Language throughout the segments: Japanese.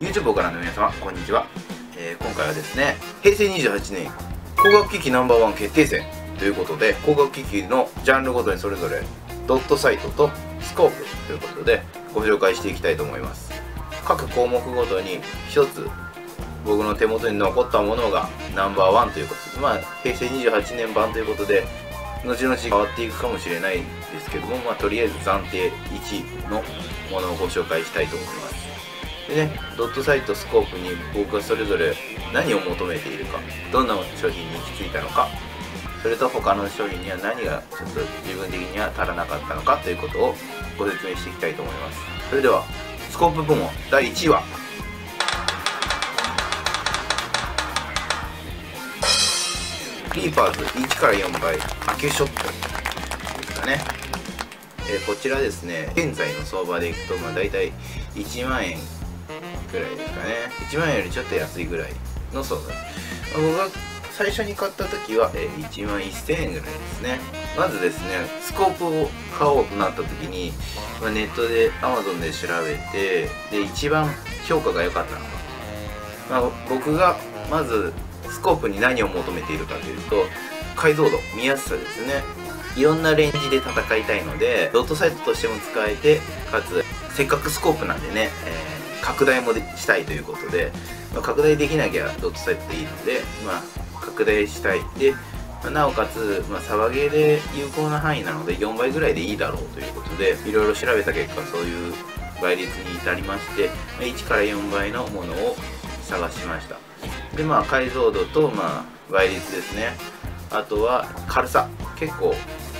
YouTube をご覧の皆様こんにちは、えー今回はですね平成28年光学機器ナンバーワン決定戦ということで光学機器のジャンルごとにそれぞれドットサイトとスコープということでご紹介していきたいと思います。各項目ごとに一つ僕の手元に残ったものがナンバーワンということでまあ平成28年版ということで後々変わっていくかもしれないんですけどもまあとりあえず暫定1位のものをご紹介したいと思います。でね、ドットサイトスコープに僕がそれぞれ何を求めているかどんな商品に行き着いたのかそれと他の商品には何がちょっと自分的には足らなかったのかということをご説明していきたいと思います。それではスコープ部門第1位は？リーパーズ1から4倍アキュショットですかね。えこちらですね現在の相場でいくとまあ大体1万円ぐらいですかね。1万円よりちょっと安いぐらいの相場。です、まあ僕が最初に買った時は、えー1万1000円ぐらいですね。まずですねスコープを買おうとなった時に、まあ、ネットで Amazon で調べてで一番評価が良かったのが、まあ、僕がまずスコープに何を求めているかというと解像度見やすさですね。いろんなレンジで戦いたいのでドットサイトとしても使えてかつせっかくスコープなんでね、えー拡大もしたいということで、まあ、拡大できなきゃドットサイトでいいので、まあ、拡大したいで、まあなおかつ、まあ、サバゲーで有効な範囲なので4倍ぐらいでいいだろうということでいろいろ調べた結果そういう倍率に至りましてま1から4倍のものを探しました。でまあ解像度とまあ倍率ですね。あとは軽さ。結構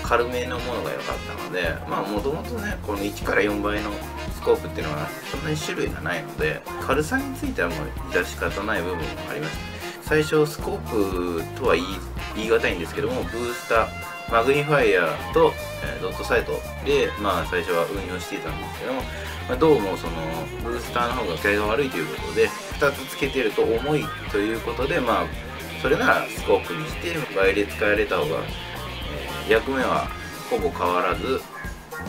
軽めのものが良かったのでまあもともとねこの1から4倍のスコープっていうのはそんなに種類がないので軽さについてはもう致し方ない部分もありました最初スコープとは言い言い難いんですけどもブースターマグニファイアと、えードットサイトでまあ最初は運用していたんですけども、まあ、どうもそのブースターの方が機械が悪いということで2つつけてると重いということでまあそれならスコープにして倍で使えれた方が、役目はほぼ変わらず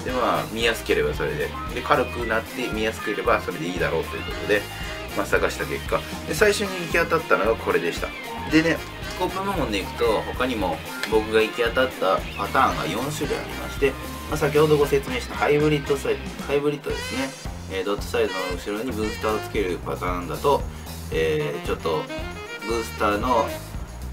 でまあ見やすければそれで。で軽くなって見やすければそれでいいだろうということで、まあ、探した結果。で最初に行き当たったのがこれでした。でねスコープ部門でいくと他にも僕が行き当たったパターンが4種類ありまして、まあ、先ほどご説明したハイブリッドサイハイブリッドですね、えードットサイドの後ろにブースターをつけるパターンだと、えーちょっとブースターの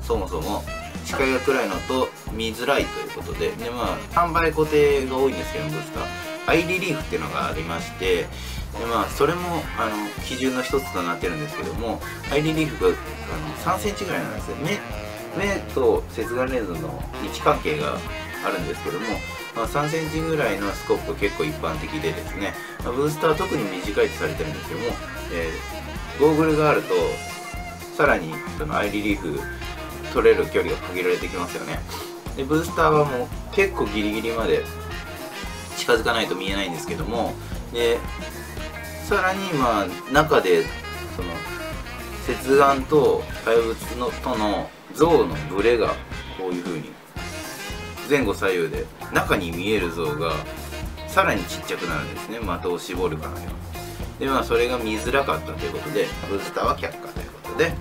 そもそも視界が暗いのと見づらいということで。でまあ販売固定が多いんですけどブースターアイリリーフっていうのがありまして。でまあそれもあの基準の一つとなってるんですけどもアイリリーフがあの3センチぐらいなんですよ。目目と接眼レンズの位置関係があるんですけども、まあ、3センチぐらいのスコープ結構一般的でですね、まあブースターは特に短いとされてるんですけども、えーゴーグルがあるとさらにそのアイリリーフ取れる距離が限られてきますよね。でブースターはもう結構ギリギリまで近づかないと見えないんですけどもでさらにまあ中でその接眼と怪物のとの像のブレがこういう風に前後左右で中に見える像がさらにちっちゃくなるんですね。的を絞るかのように。でまあそれが見づらかったということでブースターは却下ということで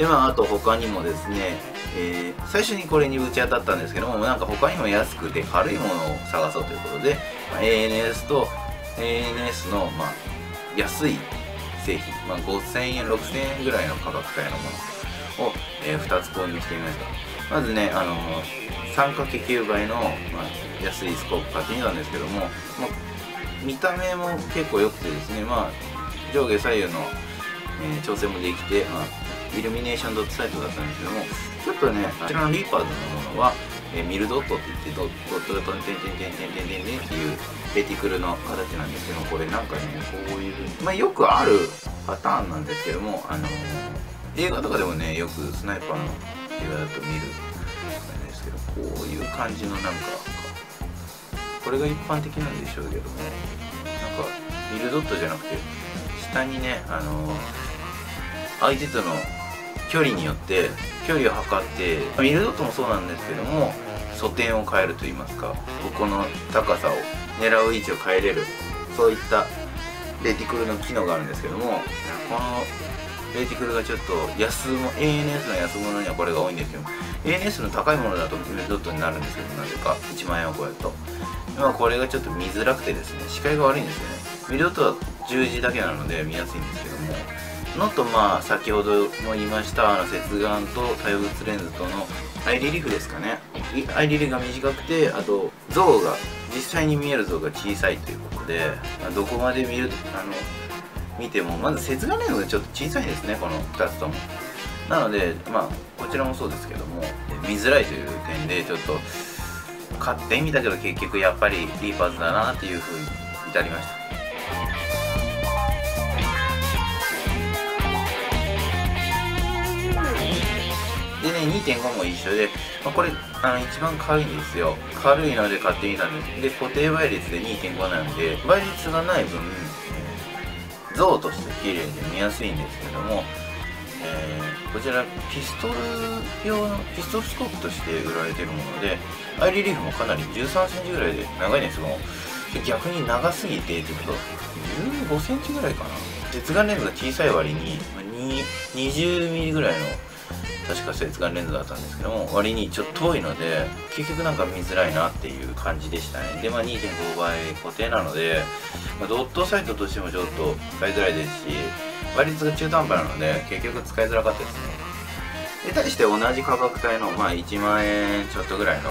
でまああと他にもですね、えー最初にこれに打ち当たったんですけどもなんか他にも安くて軽いものを探そうということで、まあ ANS と ANS の、まあ、安い製品、まあ、5000円6000円ぐらいの価格帯のものを、え2つ購入してみました。まずねあの 3×9 倍の、まあ、安いスコープ買ってみたんですけども、まあ見た目も結構良くてですね、まあ、上下左右の、えー調整もできて、まあ、イルミネーションドットサイトだったんですけどもちょっとねこちらのリーパーズのものは、えーミルドットって言ってドドットがトンテンテンテンテンテンテンテンっていうレティクルの形なんですけどもこれなんかねこういうまあよくあるパターンなんですけどもあのー映画とかでもねよくスナイパーの映画だと見るんですけどこういう感じのなんかこれが一般的なんでしょうけどもなんかミルドットじゃなくて下にねあの相手との距離によって距離を測ってミルドットもそうなんですけども素点を変えると言いますかここの高さを狙う位置を変えれるそういったレティクルの機能があるんですけどもこのレティクルがちょっと安も ANS の安物にはこれが多いんですよ。ANS の高いものだとミルドットになるんですけどなぜか1万円を超えると。今これがちょっと見づらくてですね視界が悪いんですよね。ミルドットは十字だけなので見やすいんですけどものとまあ先ほども言いましたあの接眼と対物レンズとのアイリリフですかね。アイリリーが短くてあと像が実際に見える像が小さいということで、まあ、どこまで見るあの見てもまず接眼レンズがちょっと小さいですねこの2つとも。なのでまあこちらもそうですけども見づらいという点でちょっと買ってみたけど結局やっぱりリーパーズだなっていうふうに至りました。2.5も一緒で、まあ、これあの一番軽いんですよ。軽いので買ってみたんですで固定倍率で2.5なんで倍率がない分像として綺麗で見やすいんですけども、えー、こちらピストル用のピストルスコープとして売られてるものでアイリリーフもかなり1 3センチぐらいで長いんですけど逆に長すぎてってこと15センチぐらいかな。接眼レンズが小さい割に20ミリぐらいの確か接眼レンズだったんですけども割にちょっと遠いので結局なんか見づらいなっていう感じでしたね。でまあ2.5倍固定なので、まあ、ドットサイトとしてもちょっと使いづらいですし倍率が中途半端なので結局使いづらかったですね。で対して同じ価格帯の、まあ、1万円ちょっとぐらいの、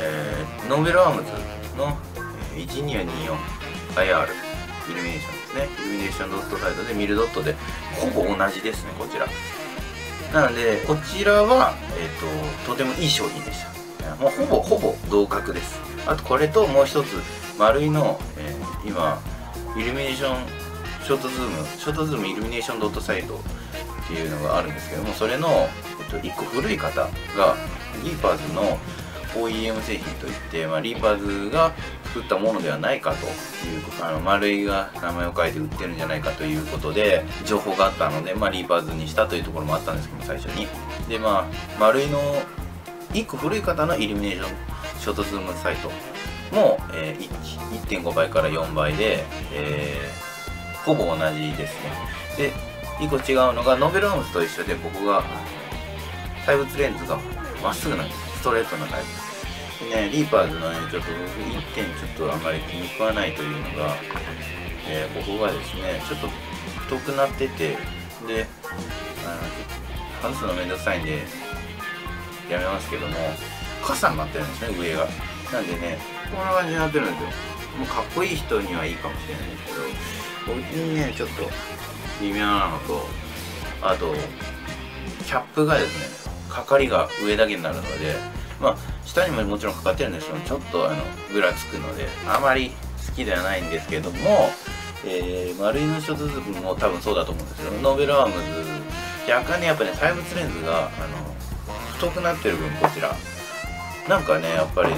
えー、ノーベルアームズの 1224IR イルミネーションですね。イルミネーションドットサイトでミルドットでほぼ同じですねこちら。なのでこちらは、えーと、とてもいい商品でした。もうほぼほぼ同格です。あとこれともう一つマルイの、えー、今イルミネーションショートズームショートズームイルミネーションドットサイトっていうのがあるんですけどもそれの、えっと、1個古い方がリーパーズの OEM 製品といって、まあ、リーパーズが作ったものではないかというあの丸いが名前を書いて売ってるんじゃないかということで情報があったので、まあ、リーパーズにしたというところもあったんですけど最初に。でまあ丸いの1個古い方のイルミネーションショートズームサイトも、えー、1.5倍から4倍で、えー、ほぼ同じですね。で1個違うのがノベルアームズと一緒でここが対物レンズがまっすぐなんです。ストレートなタイプ。ねリーパーズのねちょっと僕1点ちょっとあんまり気に食わないというのが、えー、ここがですねちょっと太くなっててで外すのめんどくさいんでやめますけども傘になってるんですね上が。なんでねこんな感じになってるんですよ。もうかっこいい人にはいいかもしれないんですけど僕にねちょっと微妙なのとあとキャップがですねかかりが上だけになるのでまあ下にももちろんかかってるんですけどちょっとあのぐらつくのであまり好きではないんですけども、えー、マルイのショートズも多分そうだと思うんですけどノーベルアームズ若干ねやっぱね対物レンズがあの太くなってる分こちら。なんかねやっぱりね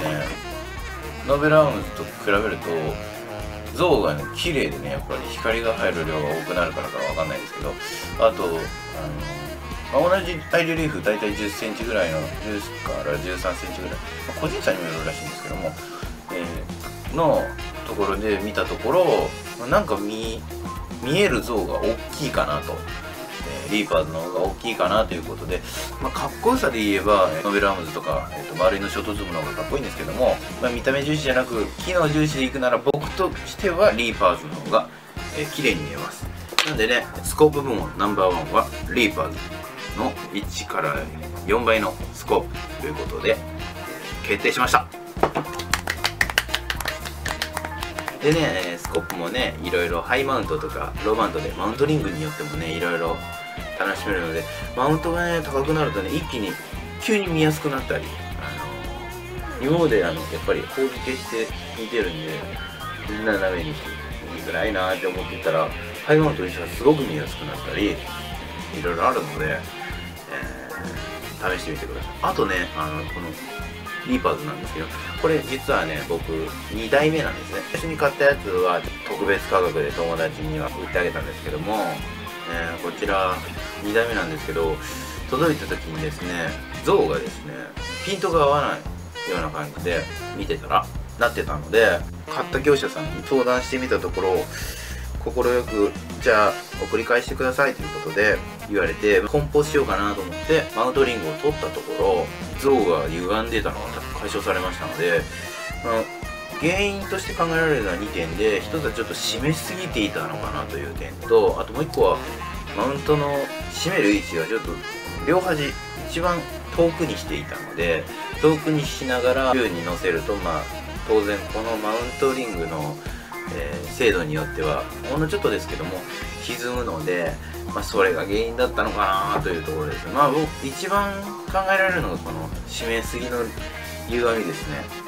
ノーベルアームズと比べると像がね綺麗でねやっぱり光が入る量が多くなるからかわかんないですけどあとあのまあ、同じアイリリーフ大体1 0センチぐらいの10から1 3センチぐらい、まあ、個人差にもよるらしいんですけども、えー、のところで見たところまあなんか見見える像が大きいかなと。えー、リーパーズの方が大きいかなということで、まあ、かっこよさで言えばノベルアームズとか、えーと、マルイのショートズームの方がかっこいいんですけども、まあ、見た目重視じゃなく機能重視でいくなら僕としてはリーパーズの方が、えー、綺麗に見えます。なんでねスコープ部門ナンバーワンはリーパーズ。の1から4倍のスコープということで決定しました。でねスコープもねいろいろハイマウントとかローマウントでマウントリングによってもねいろいろ楽しめるのでマウントがね高くなるとね一気に急に見やすくなったりあの今まであのやっぱり攻撃して見てるんでみんな斜めに見づらいなって思ってたらハイマウントにしたらすごく見やすくなったりいろいろあるので試してみてください。あとねあのこのリーパーズなんですけどこれ実はね僕2代目なんですね。最初に買ったやつは特別価格で友達には売ってあげたんですけども、えー、こちら2代目なんですけど届いた時にですね像がですねピントが合わないような感じで見てたらなってたので買った業者さんに相談してみたところ快くじゃあ送り返してくださいということで言われて梱包しようかなと思ってマウントリングを取ったところ像が歪んでたのが解消されましたので、まあ、原因として考えられるのは2点で1つはちょっと締めすぎていたのかなという点とあともう1個はマウントの締める位置がちょっと両端一番遠くにしていたので遠くにしながら宙に乗せるとまあ当然このマウントリングの、えー、精度によってはほんのちょっとですけども歪むので、まあ、それが原因だったのかなというところです。まあ僕一番考えられるのがこの締めすぎの歪みですね。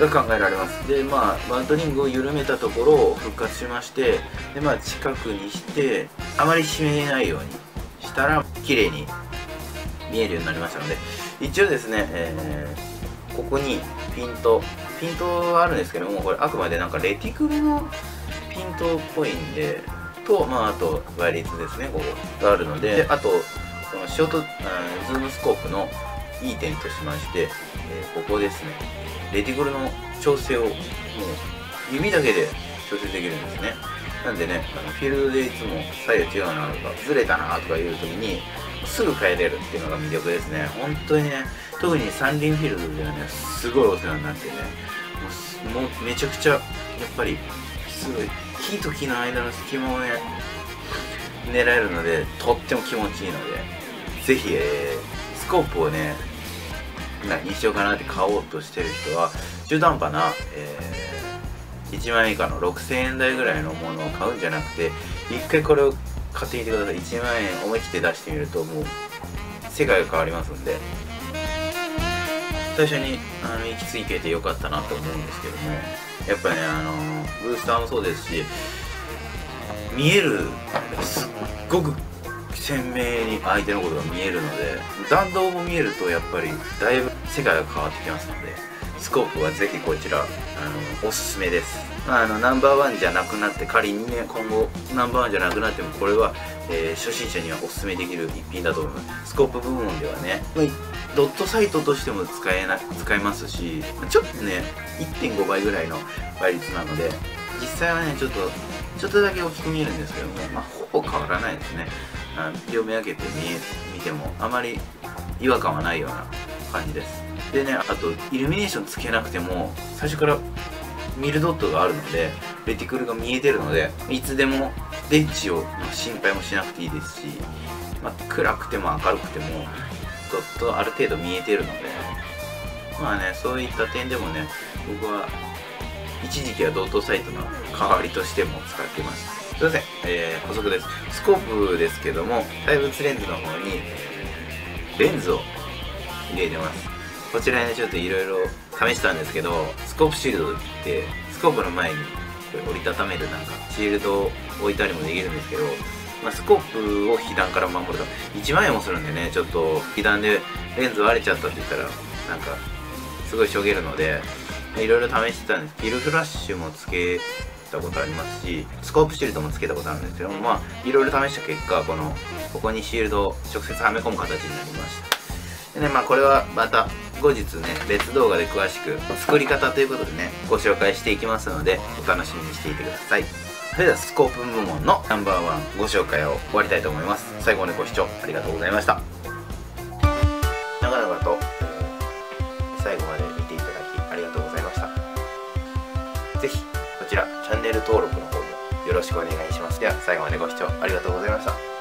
が考えられます。でまあマウントリングを緩めたところを復活しましてでまあ近くにしてあまり締めないようにしたら綺麗に見えるようになりましたので一応ですね、えー、ここにピントピントはあるんですけどもこれあくまでなんかレティクルのピントっぽいんでとまああと倍率ですねここがあるのであとこのショートズームスコープのいい点としまして、えー、ここですねレティクルの調整をもう指だけで調整できるんですね。なんでねあのフィールドでいつも左右違うなとかずれたなとかいう時にすぐ変えれるっていうのが魅力ですね。本当にね特に三輪フィールドではねすごいお世話になってねもうめちゃくちゃやっぱりすごい木と木の間の隙間をね狙えるのでとっても気持ちいいのでぜひ、えー、スコープをね何にしようかなって買おうとしてる人は中途半端な、えー、1万円以下の6000円台ぐらいのものを買うんじゃなくて一回これを買ってみてください。1万円思い切って出してみるともう世界が変わりますんで。最初にあの行き着いててよかったなと思うんですけども。やっぱりねあのブースターもそうですし見えるすっごく鮮明に相手のことが見えるので弾道も見えるとやっぱりだいぶ世界が変わってきますので。スコープはぜひこちらあのおすすめです、まあ、あのナンバーワンじゃなくなって仮にね今後ナンバーワンじゃなくなってもこれは、えー、初心者にはおすすめできる一品だと思います。スコープ部門ではね、ドットサイトとしても使えな使えますしちょっとね1.5倍ぐらいの倍率なので実際はねちょっとちょっとだけ大きく見えるんですけども、まあ、ほぼ変わらないですね。両目開けて見え見てもあまり違和感はないような感じですでねあとイルミネーションつけなくても最初からミルドットがあるのでレティクルが見えてるのでいつでも電池を心配もしなくていいですし、まあ、暗くても明るくてもドットある程度見えてるのでまあねそういった点でもね僕は一時期はドットサイトの代わりとしても使ってます。すいません、えー、補足です。スコープですけども対物レンズの方にレンズを入れてます。こちらねちょっといろいろ試したんですけどスコープシールドってスコープの前にこれ折りたためるなんかシールドを置いたりもできるんですけど、まあ、スコープを被弾から守ると1万円もするんでねちょっと被弾でレンズ割れちゃったって言ったらなんかすごいしょげるのでいろいろ試してたんです。フィルフラッシュもつけたことありますしスコープシールドもつけたことあるんですけどまあいろいろ試した結果このここにシールドを直接はめ込む形になりました。でねまあこれはまた後日ね別動画で詳しく作り方ということでねご紹介していきますのでお楽しみにしていてください。それではスコープ部門のナンバーワンご紹介を終わりたいと思います。最後までご視聴ありがとうございました。長々と最後まで見ていただきありがとうございました。是非こちらチャンネル登録の方もよろしくお願いします。では最後までご視聴ありがとうございました。